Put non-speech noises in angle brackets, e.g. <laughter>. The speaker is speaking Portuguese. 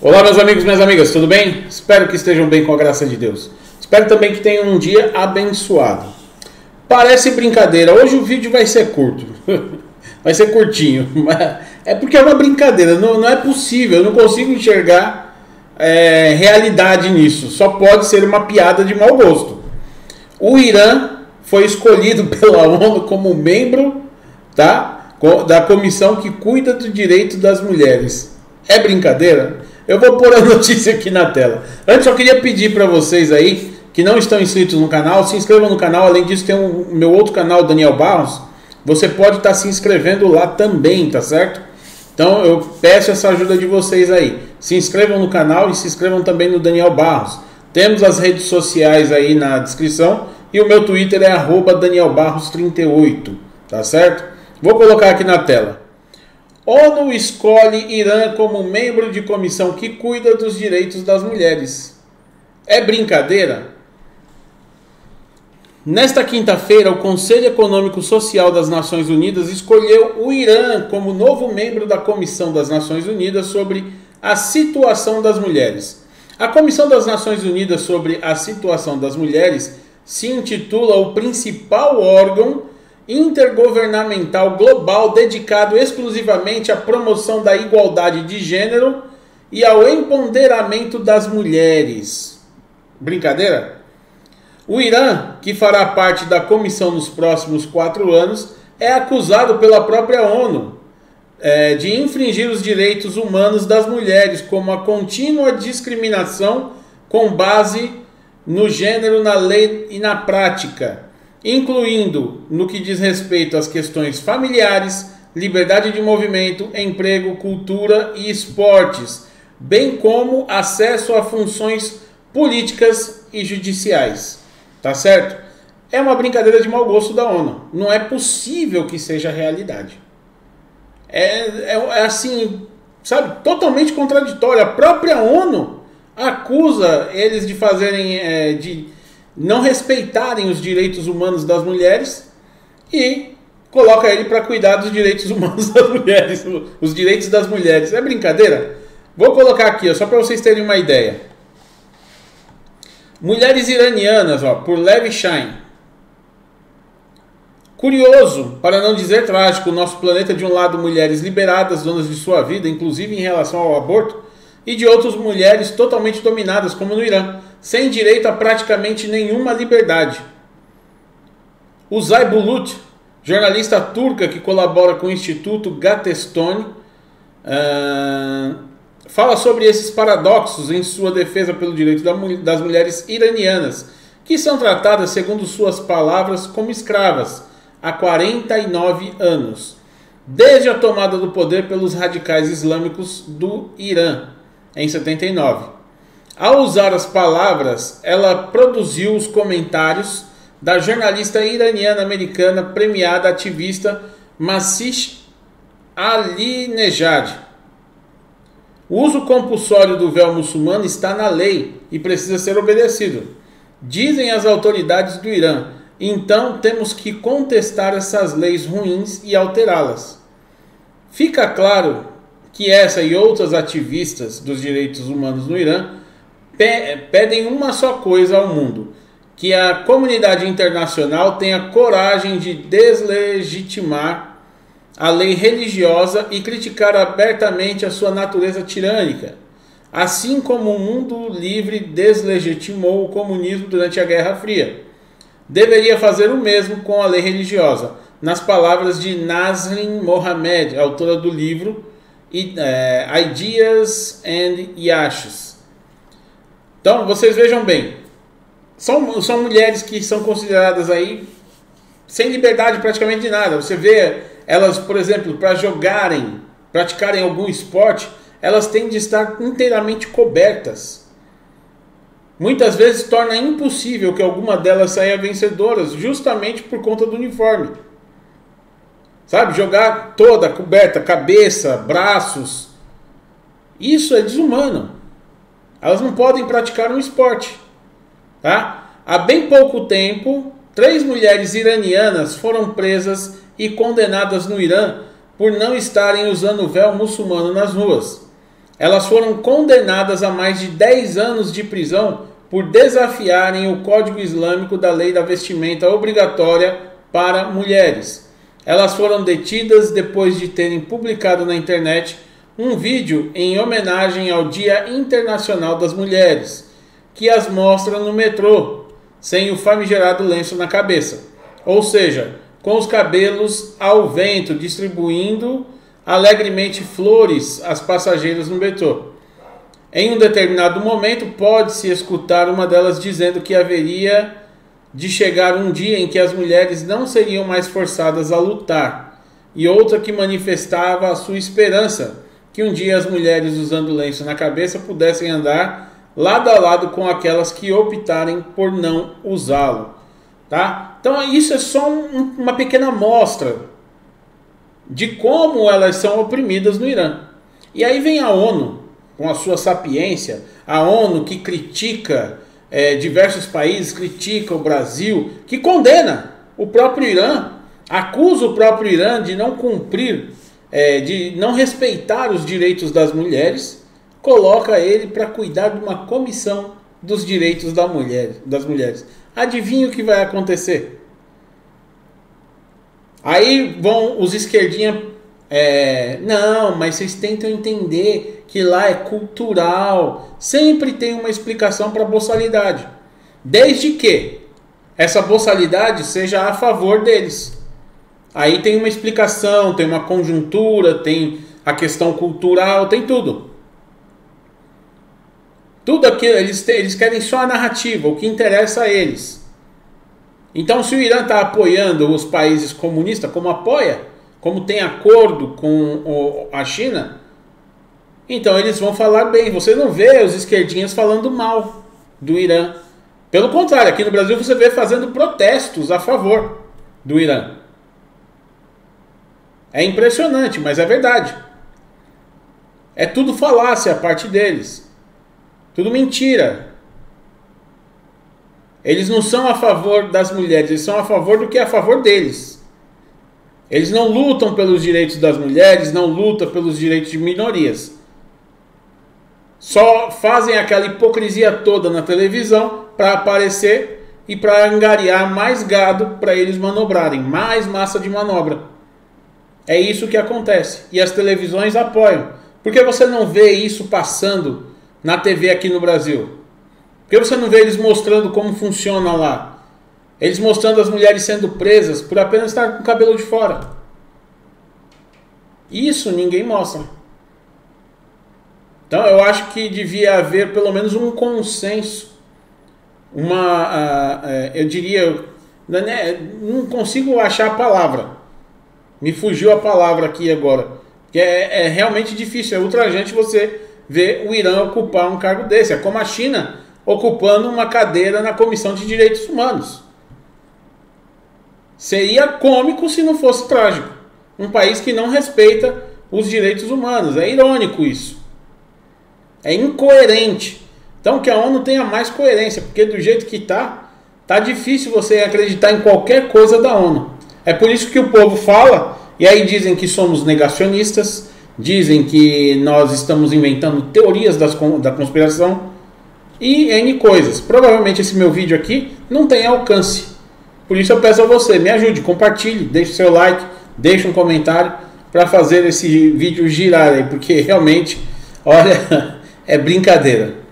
Olá, meus amigos minhas amigas, tudo bem? Espero que estejam bem com a graça de Deus. Espero também que tenham um dia abençoado. Parece brincadeira, hoje o vídeo vai ser curto, <laughs> vai ser curtinho, <laughs> é porque é uma brincadeira, não, não é possível, eu não consigo enxergar é, realidade nisso, só pode ser uma piada de mau gosto. O Irã foi escolhido <laughs> pela ONU como membro tá, da comissão que cuida do direito das mulheres. É brincadeira? Eu vou pôr a <laughs> notícia aqui na tela. Antes, só queria pedir para vocês aí que não estão inscritos no canal, se inscrevam no canal. Além disso, tem o um, meu outro canal, Daniel Barros. Você pode estar tá se inscrevendo lá também, tá certo? Então eu peço essa ajuda de vocês aí. Se inscrevam no canal e se inscrevam também no Daniel Barros. Temos as redes sociais aí na descrição e o meu Twitter é @danielbarros38, tá certo? Vou colocar aqui na tela. ONU escolhe Irã como membro de comissão que cuida dos direitos das mulheres. É brincadeira? Nesta quinta-feira, o Conselho Econômico Social das Nações Unidas escolheu o Irã como novo membro da Comissão das Nações Unidas sobre a situação das mulheres. A Comissão das Nações Unidas sobre a situação das mulheres se intitula o principal órgão intergovernamental global dedicado exclusivamente à promoção da igualdade de gênero e ao empoderamento das mulheres. Brincadeira? O Irã, que fará parte da comissão nos próximos quatro anos, é acusado pela própria ONU é, de infringir os direitos humanos das mulheres, como a contínua discriminação com base no gênero, na lei e na prática incluindo no que diz respeito às questões familiares, liberdade de movimento, emprego, cultura e esportes, bem como acesso a funções políticas e judiciais. Tá certo? É uma brincadeira de mau gosto da ONU. Não é possível que seja realidade. É, é, é assim, sabe, totalmente contraditório. A própria ONU acusa eles de fazerem, é, de não respeitarem os direitos humanos das mulheres e coloca ele para cuidar dos direitos <laughs> humanos das mulheres, os direitos das mulheres. É brincadeira? Vou colocar aqui, ó, só para vocês terem uma ideia. Mulheres iranianas, ó, por Levi Shine. Curioso, para não dizer trágico, o nosso planeta de um lado mulheres liberadas, donas de sua vida, inclusive em relação ao aborto, e de outras mulheres totalmente dominadas, como no Irã, sem direito a praticamente nenhuma liberdade. Uzay Bulut, jornalista turca que colabora com o Instituto Gatestone, uh, fala sobre esses paradoxos em sua defesa pelo direito das mulheres iranianas, que são tratadas, segundo suas palavras, como escravas há 49 anos, desde a tomada do poder pelos radicais islâmicos do Irã em 79. Ao usar as palavras, ela produziu os comentários da jornalista iraniana-americana premiada ativista Masish Alinejad. O uso compulsório do véu muçulmano está na lei e precisa ser obedecido. Dizem as autoridades do Irã. Então temos que contestar essas leis ruins e alterá-las. Fica claro que essa e outras ativistas dos direitos humanos no Irã pedem uma só coisa ao mundo: que a comunidade internacional tenha coragem de deslegitimar a lei religiosa e criticar abertamente a sua natureza tirânica, assim como o mundo livre deslegitimou o comunismo durante a Guerra Fria. Deveria fazer o mesmo com a lei religiosa, nas palavras de Nasrin Mohamed, autora do livro Ideas and Yashas. Então, vocês vejam bem, são, são mulheres que são consideradas aí sem liberdade praticamente de nada. Você vê elas, por exemplo, para jogarem, praticarem algum esporte, elas têm de estar inteiramente cobertas. Muitas vezes torna impossível que alguma delas saia vencedoras, justamente por conta do uniforme. Sabe? Jogar toda coberta, cabeça, braços. Isso é desumano. Elas não podem praticar um esporte. Tá? Há bem pouco tempo, três mulheres iranianas foram presas e condenadas no Irã por não estarem usando véu muçulmano nas ruas. Elas foram condenadas a mais de 10 anos de prisão por desafiarem o Código Islâmico da Lei da Vestimenta Obrigatória para Mulheres. Elas foram detidas depois de terem publicado na internet um vídeo em homenagem ao Dia Internacional das Mulheres, que as mostra no metrô, sem o famigerado lenço na cabeça. Ou seja, com os cabelos ao vento, distribuindo alegremente flores às passageiras no metrô. Em um determinado momento, pode-se escutar uma delas dizendo que haveria de chegar um dia em que as mulheres não seriam mais forçadas a lutar, e outra que manifestava a sua esperança que um dia as mulheres usando lenço na cabeça pudessem andar lado a lado com aquelas que optarem por não usá-lo. Tá? Então isso é só um, uma pequena amostra de como elas são oprimidas no Irã. E aí vem a ONU, com a sua sapiência, a ONU que critica é, diversos países, critica o Brasil, que condena o próprio Irã, acusa o próprio Irã de não cumprir, é, de não respeitar os direitos das mulheres, coloca ele para cuidar de uma comissão dos direitos da mulher, das mulheres. Adivinha o que vai acontecer? Aí vão os esquerdinhas. É, não, mas vocês tentam entender que lá é cultural. Sempre tem uma explicação para a boçalidade. Desde que essa boçalidade seja a favor deles. Aí tem uma explicação, tem uma conjuntura, tem a questão cultural, tem tudo. Tudo aquilo, eles, eles querem só a narrativa, o que interessa a eles. Então, se o Irã está apoiando os países comunistas, como apoia, como tem acordo com a China, então eles vão falar bem. Você não vê os esquerdinhas falando mal do Irã. Pelo contrário, aqui no Brasil você vê fazendo protestos a favor do Irã. É impressionante, mas é verdade. É tudo falácia a parte deles. Tudo mentira. Eles não são a favor das mulheres, eles são a favor do que é a favor deles. Eles não lutam pelos direitos das mulheres, não lutam pelos direitos de minorias. Só fazem aquela hipocrisia toda na televisão para aparecer e para angariar mais gado para eles manobrarem, mais massa de manobra. É isso que acontece. E as televisões apoiam. Por que você não vê isso passando na TV aqui no Brasil? Por que você não vê eles mostrando como funciona lá? Eles mostrando as mulheres sendo presas por apenas estar com o cabelo de fora. Isso ninguém mostra. Então eu acho que devia haver pelo menos um consenso, uma, uh, uh, eu diria, né, não consigo achar a palavra, me fugiu a palavra aqui agora, que é, é realmente difícil, é ultrajante você ver o Irã ocupar um cargo desse. É como a China ocupando uma cadeira na Comissão de Direitos Humanos. Seria cômico se não fosse trágico. Um país que não respeita os direitos humanos. É irônico isso. É incoerente. Então que a ONU tenha mais coerência, porque do jeito que está, tá difícil você acreditar em qualquer coisa da ONU. É por isso que o povo fala, e aí dizem que somos negacionistas, dizem que nós estamos inventando teorias das, da conspiração e N coisas. Provavelmente esse meu vídeo aqui não tem alcance. Por isso eu peço a você, me ajude, compartilhe, deixe seu like, deixe um comentário para fazer esse vídeo girar aí, porque realmente, <laughs> olha, é brincadeira.